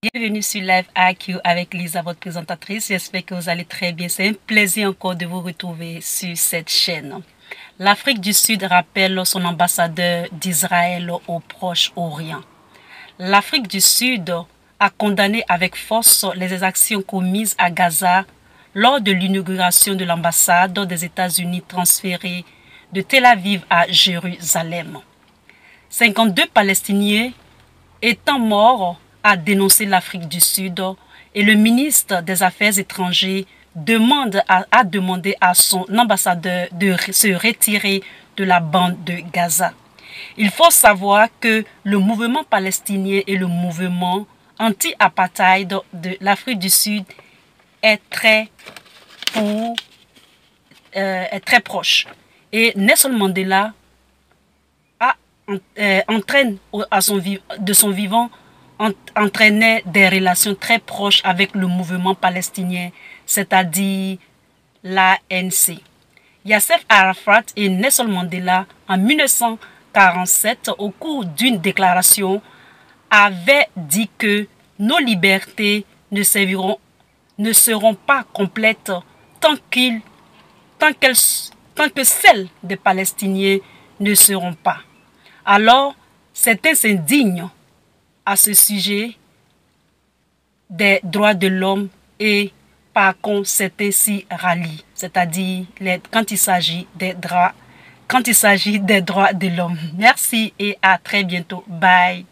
Bienvenue sur Live IQ avec Lisa, votre présentatrice. J'espère que vous allez très bien. C'est un plaisir encore de vous retrouver sur cette chaîne. L'Afrique du Sud rappelle son ambassadeur d'Israël au Proche-Orient. L'Afrique du Sud a condamné avec force les exactions commises à Gaza lors de l'inauguration de l'ambassade des États-Unis transférée de Tel Aviv à Jérusalem. 52 Palestiniens étant morts a dénoncé l'Afrique du Sud et le ministre des Affaires étrangères demande à, a demandé à son ambassadeur de se retirer de la bande de Gaza. Il faut savoir que le mouvement palestinien et le mouvement anti-apartheid de l'Afrique du Sud est très, euh, est très proche. Et Nelson Mandela a, euh, entraîne de son vivant entraînait des relations très proches avec le mouvement palestinien, c'est-à-dire l'ANC. Yasser Arafat et Nelson Mandela, en 1947, au cours d'une déclaration, avaient dit que nos libertés ne, serviront, ne seront pas complètes tant, tant, tant que celles des Palestiniens ne seront pas. Alors, certains s'indignent à ce sujet des droits de l'homme et par contre c'est s'y rallient, c'est-à-dire quand il s'agit des droits quand il s'agit des droits de l'homme. Merci et à très bientôt. Bye.